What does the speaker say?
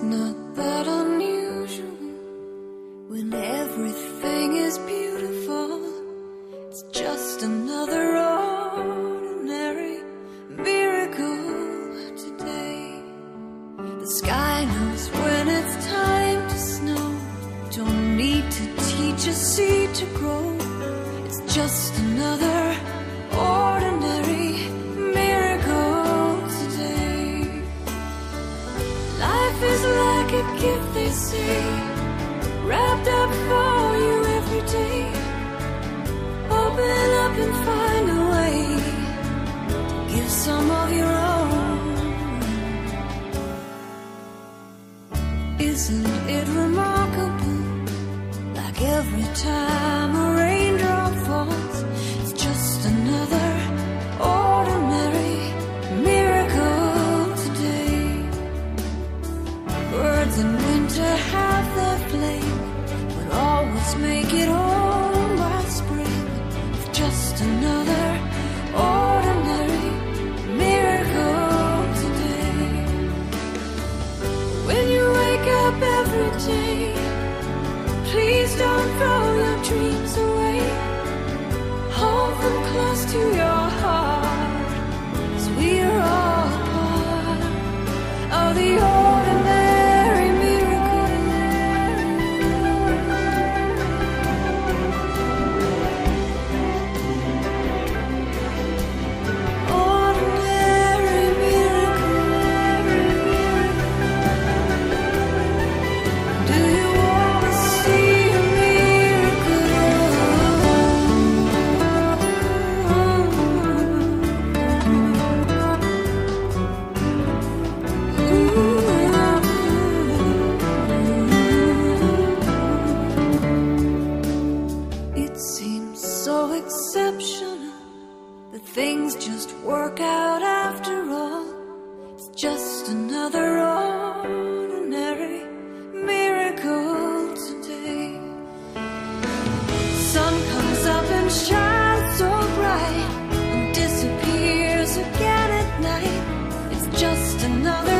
It's not that unusual when everything is beautiful. It's just another ordinary miracle today. The sky knows when it's time to snow. Don't need to teach a seed to grow. It's just another gift, they say, wrapped up for you every day. Open up and find a way to give some of your own. Isn't it remarkable? Like every time just another ordinary miracle today. When you wake up every day, please don't throw your dreams away. Hold them close to your But things just work out after all. It's just another ordinary miracle today. Sun comes up and shines so bright and disappears again at night. It's just another